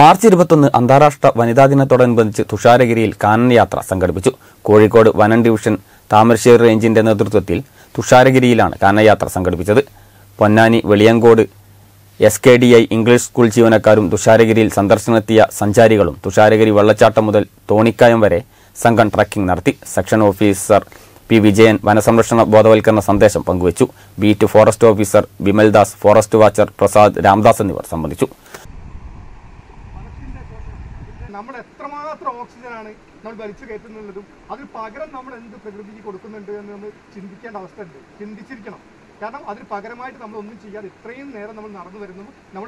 March ഇരുപത്തൊന്ന് അന്താരാഷ്ട്ര വനിതാ ദിനത്തോടനുബന്ധിച്ച് തുഷാരഗിരിയിൽ കാനന യാത്ര സംഘടിപ്പിച്ചു. കോഴിക്കോട് വനം ഡിവിഷൻ താമരശ്ശേരി റേഞ്ചിന്റെ നേതൃത്വത്തിൽ തുഷാരഗിരിയിലാണ് കാനനയാത്ര സംഘടിപ്പിച്ചത്. Ponnani Veliyancode S K D I English school ജീവനക്കാരും തുഷാരഗിരിയിൽ സന്ദർശനത്തിയ സഞ്ചാരികളും തുഷാരഗിരി വെള്ളച്ചാട്ടം മുതൽ തോണിക്കായം വരെ സംഘം ട്രക്കിംഗ് നടത്തി. സെക്ഷൻ ഓഫീസർ പി വിജയൻ വനസംരക്ഷണ ബോധവൽക്കരണ സന്ദേശം പങ്കുവച്ചു. Beat forest officer Bimaldas forest watcher Prasad Ramdas എന്നിവർ സംബന്ധിച്ചു. നമ്മൾ എത്രമാത്രം ഓക്സിജനാണ് നമ്മൾ വലിച്ചു കയറ്റുന്നുള്ളതും അതിന് പകരം നമ്മൾ എന്ത് പ്രകൃതിക്ക് കൊടുക്കുന്നുണ്ട് എന്ന് നമ്മൾ ചിന്തിക്കേണ്ട അവസ്ഥ ഉണ്ട്. ചിന്തിച്ചിരിക്കണം. കാരണം അതിന് പകരമായിട്ട് നമ്മൾ ഒന്നും ചെയ്യാതെ ഇത്രയും നേരം നമ്മൾ നടന്നു വരുന്നു. നമ്മൾ